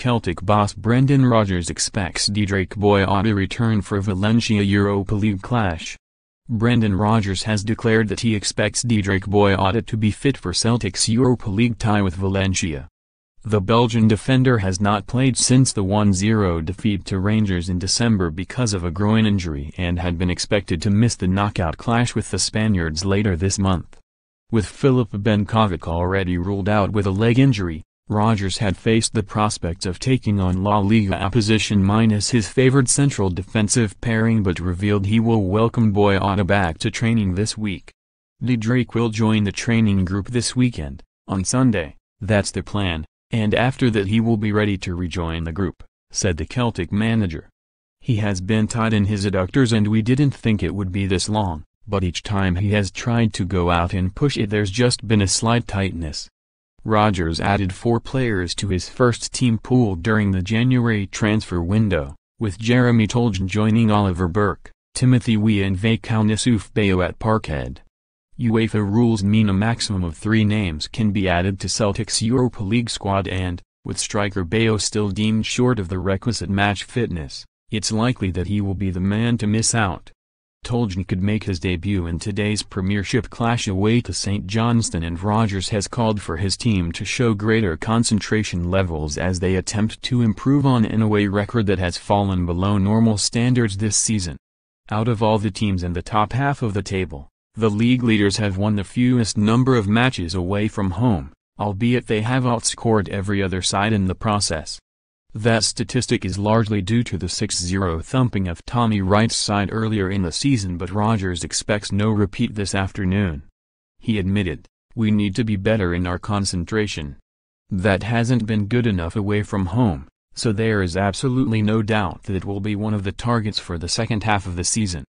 Celtic boss Brendan Rodgers expects Dedryck Boyata to return for Valencia Europa League clash. Brendan Rodgers has declared that he expects Dedryck Boyata to be fit for Celtic's Europa League tie with Valencia. The Belgian defender has not played since the 1-0 defeat to Rangers in December because of a groin injury and had been expected to miss the knockout clash with the Spaniards later this month. With Filip Benkovic already ruled out with a leg injury, Rodgers had faced the prospect of taking on La Liga opposition minus his favored central defensive pairing but revealed he will welcome Boyata back to training this week. Dedryck will join the training group this weekend, on Sunday, that's the plan, and after that he will be ready to rejoin the group, said the Celtic manager. He has been tied in his adductors and we didn't think it would be this long, but each time he has tried to go out and push it there's just been a slight tightness. Rodgers added four players to his first team pool during the January transfer window, with Jeremy Toljan joining Oliver Burke, Timothy Weah and Vakoun Bayo at Parkhead. UEFA rules mean a maximum of three names can be added to Celtic's Europa League squad and, with striker Bayo still deemed short of the requisite match fitness, it's likely that he will be the man to miss out. Toljan could make his debut in today's Premiership clash away to St Johnstone and Rodgers has called for his team to show greater concentration levels as they attempt to improve on an away record that has fallen below normal standards this season. Out of all the teams in the top half of the table, the league leaders have won the fewest number of matches away from home, albeit they have outscored every other side in the process. That statistic is largely due to the 6-0 thumping of Tommy Wright's side earlier in the season but Rodgers expects no repeat this afternoon. He admitted, we need to be better in our concentration. That hasn't been good enough away from home, so there is absolutely no doubt that it will be one of the targets for the second half of the season.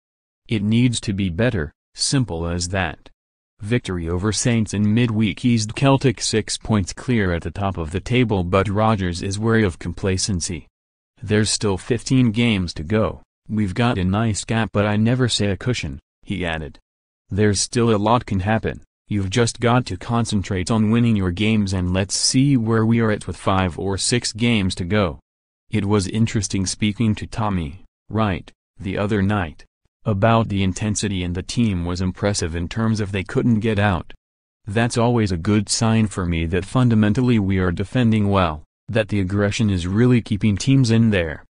It needs to be better, simple as that. Victory over Saints in midweek eased Celtic six points clear at the top of the table but Rodgers is wary of complacency. There's still 15 games to go, we've got a nice gap but I never say a cushion, he added. There's still a lot can happen, you've just got to concentrate on winning your games and let's see where we are at with five or six games to go. It was interesting speaking to Tommy, Wright, the other night. About the intensity and the team was impressive in terms of they couldn't get out. That's always a good sign for me that fundamentally we are defending well, that the aggression is really keeping teams in there.